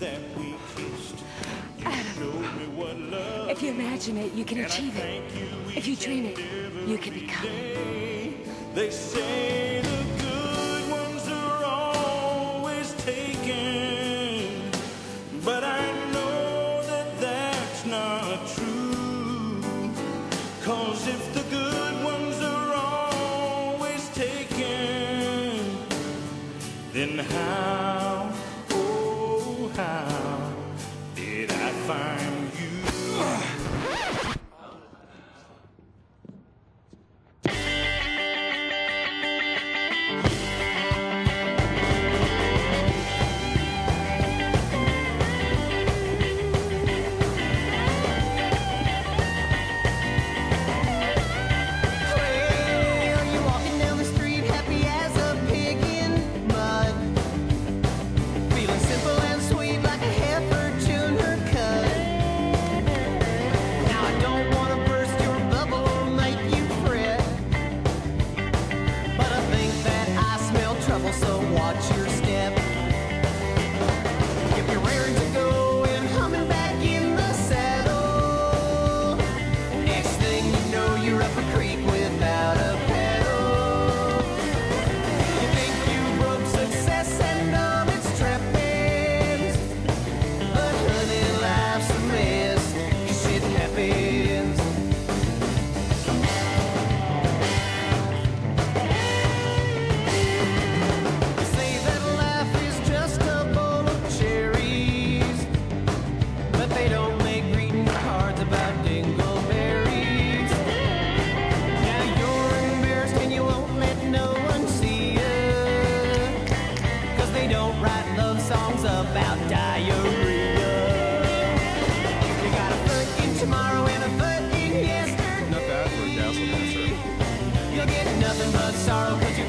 Ah. If you imagine it, you can achieve it. If you dream it, you can become it. They say the good ones are always taken, but I know that that's not true. Cause if the good ones are always taken, then how? nothing but sorrow, you